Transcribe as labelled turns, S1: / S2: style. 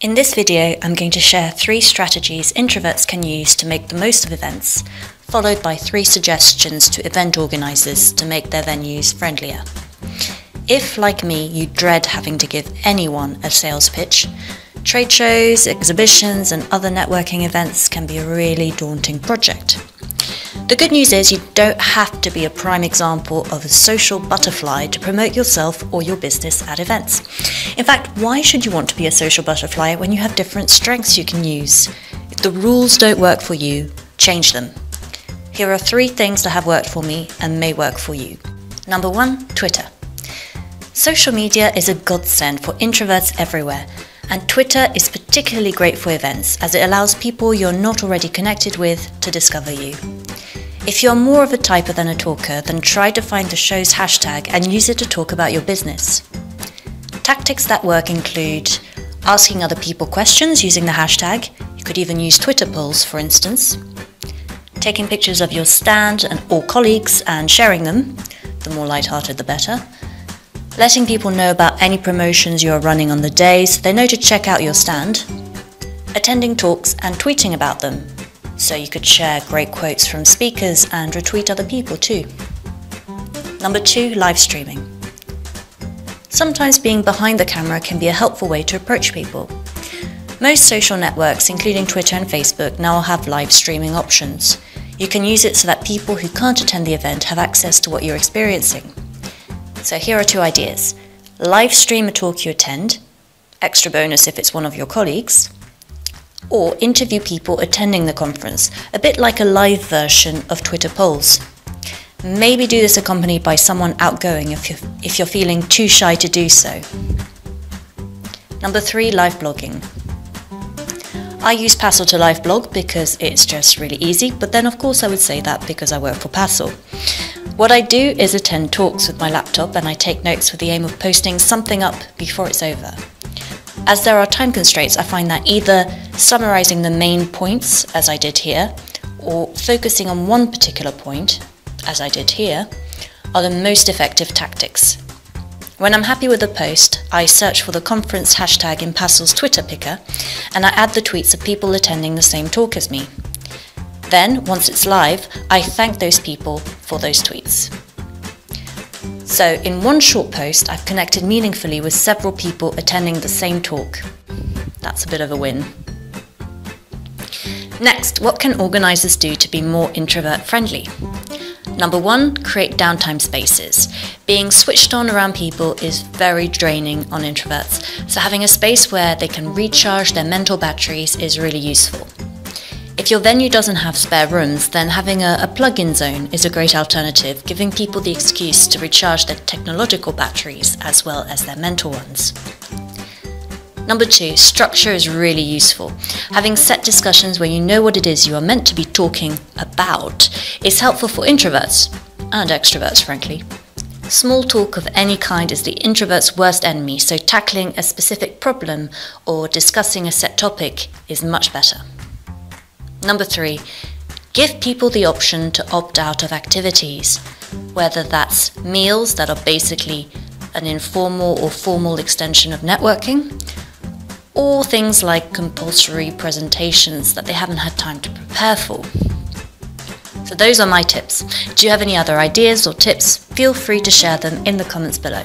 S1: In this video, I'm going to share three strategies introverts can use to make the most of events, followed by three suggestions to event organisers to make their venues friendlier. If, like me, you dread having to give anyone a sales pitch, trade shows, exhibitions, and other networking events can be a really daunting project. The good news is you don't have to be a prime example of a social butterfly to promote yourself or your business at events. In fact, why should you want to be a social butterfly when you have different strengths you can use? If the rules don't work for you, change them. Here are three things that have worked for me and may work for you. Number one, Twitter. Social media is a godsend for introverts everywhere, and Twitter is particularly great for events as it allows people you're not already connected with to discover you. If you're more of a typer than a talker, then try to find the show's hashtag and use it to talk about your business. Tactics that work include asking other people questions using the hashtag. You could even use Twitter polls, for instance. Taking pictures of your stand and all colleagues and sharing them. The more light-hearted, the better. Letting people know about any promotions you're running on the day so they know to check out your stand. Attending talks and tweeting about them so you could share great quotes from speakers and retweet other people too. Number two, live streaming. Sometimes being behind the camera can be a helpful way to approach people. Most social networks, including Twitter and Facebook, now have live streaming options. You can use it so that people who can't attend the event have access to what you're experiencing. So here are two ideas. Live stream a talk you attend, extra bonus if it's one of your colleagues, or interview people attending the conference, a bit like a live version of Twitter polls. Maybe do this accompanied by someone outgoing if you're, if you're feeling too shy to do so. Number three, live blogging. I use Passle to live blog because it's just really easy, but then of course I would say that because I work for Passle. What I do is attend talks with my laptop and I take notes with the aim of posting something up before it's over. As there are time constraints, I find that either summarizing the main points, as I did here, or focusing on one particular point, as I did here, are the most effective tactics. When I'm happy with a post, I search for the conference hashtag in Passle's Twitter picker and I add the tweets of people attending the same talk as me. Then, once it's live, I thank those people for those tweets. So, in one short post, I've connected meaningfully with several people attending the same talk. That's a bit of a win. Next, what can organisers do to be more introvert friendly? Number one, create downtime spaces. Being switched on around people is very draining on introverts, so having a space where they can recharge their mental batteries is really useful. If your venue doesn't have spare rooms, then having a, a plug-in zone is a great alternative, giving people the excuse to recharge their technological batteries as well as their mental ones. Number two, structure is really useful. Having set discussions where you know what it is you are meant to be talking about is helpful for introverts and extroverts, frankly. Small talk of any kind is the introvert's worst enemy, so tackling a specific problem or discussing a set topic is much better. Number three, give people the option to opt out of activities, whether that's meals that are basically an informal or formal extension of networking, or things like compulsory presentations that they haven't had time to prepare for. So those are my tips. Do you have any other ideas or tips? Feel free to share them in the comments below.